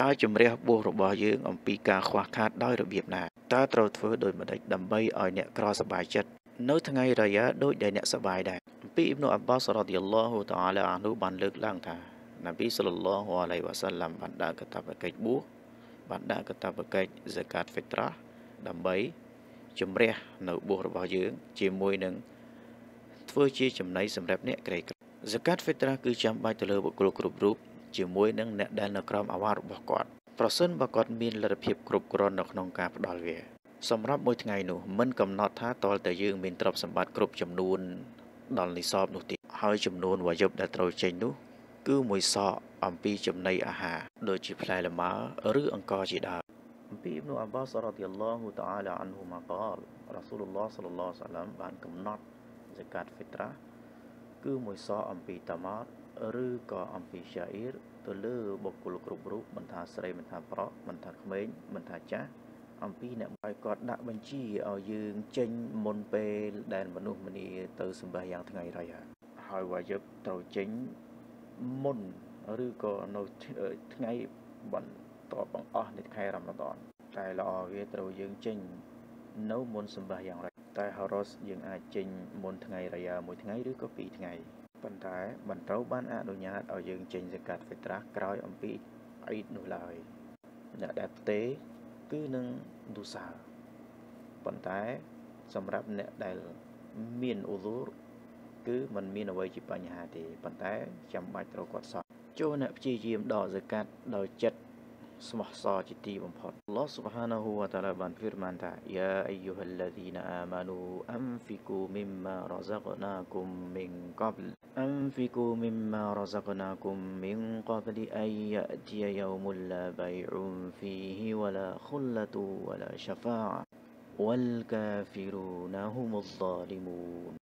តើជំរះបួសរបស់យើងអំពីការខ្វះខាតដោយរបៀបណាតើត្រូវធ្វើដោយម្ដេចដើម្បីឲ្យអ្នកក្រសប្បាយចិត្តនៅថ្ងៃរយ៉ាដូចដែលអ្នកសប្បាយដែរអំពីអ៊ីប្នុអាប់បាសរ៉ាឌីយ៉ាឡោះតាអាឡាអានូបានលើកឡើងថានប៊ីសល្លឡោះអាឡៃវ៉ាសាឡាំបានដាក់កតាបកិច្ចបួសបានដាក់កតាបកិច្ចហ្សាកាតហ្វីត្រាដើម្បីជំរះនៅបួសរបស់យើង ជាមួយនឹងធ្វើជាចំណីសម្រាប់អ្នកក្រីក្រហ្សាកាតហ្វីត្រាគឺចាំបាច់ទៅលើបុគ្គលគ្រប់រូប ជាមួយនឹងអ្នកដែលនៅក្រោមអាវ៉ារបស់គាត់ប្រសិនបើគាត់មានលទ្ធភាពគ្រប់គ្រាន់នៅក្នុងការផ្ដល់វាសម្រាប់មួយថ្ងៃនោះមិនកំណត់ថាតលតែយើងមានទ្រព្យសម្បត្តិគ្រប់ចំនួនដល់និសបនោះទេហើយចំនួនវាយុបដែលត្រូវចេញនោះ គឺមួយសក់អំពីចំណីអាហារដូចជាផ្លែលម៉ើឬអង្ករជាដើមអំពីអ៊ីប្នុអាប់បាសរ៉ាឌីយ៉ាឡោះតាអាឡាអានហ៊ូម៉ាកាលរ៉ាស៊ូលឡោះសល្លឡោះសាឡាំបានកំណត់ហ្សាកាតហ្វីត្រា គឺមួយសក់អំពីតាម៉ាតឬក៏អំពីឆាអ៊ីរទៅលើបុគ្គលគ្រប់រូបមិនថាស្រីមិនថាប្រុសមិនថាក្មេងមិនថាចាស់អំពីអ្នកឲ្យគាត់ដាក់បញ្ជីឲ្យយើងចេញមុនពេលដែលមនុស្សម្នាទៅសម្បះយ៉ាងថ្ងៃរៃហើយវាយឹបត្រូវចេញមុនឬក៏នៅថ្ងៃបន្ទាប់បង្អស់នៃខែរ៉ាម៉ាដនតែល្អវាត្រូវយើងចេញនៅមុនសម្បះយ៉ាងរៃ តែហារ៉ូសយើងអាចចេញមុនថ្ងៃរយ៉ាមួយថ្ងៃឬក៏ពីរថ្ងៃប៉ុន្តែមិនត្រូវបានអនុញ្ញាតឲ្យយើងចេញសកាត់ហ្វីត្រាស់ក្រោយអំពីអ៊ីតនោះឡើយអ្នកដែលផ្ទេគឺនឹងឌូសាប៉ុន្តែ សម្រាប់អ្នកដែលមានអ៊ូលូរគឺมันមានអ្វីជាបញ្ហាទេប៉ុន្តែចាំបាច់ត្រូវគាត់សោះចូលអ្នកព្យាយាមដកសកាត់ដោយចិត្ត سمحصا جدي بمحر. الله سبحانه وتعالى بان فرمان تا يا أيها الذين آمنوا أنفكوا مما رزقناكم من قبل. أنفكوا مما رزقناكم من قبل أن يأتي يوم لا بيع فيه ولا خلة ولا شفاعة. والكافرون هم الظالمون.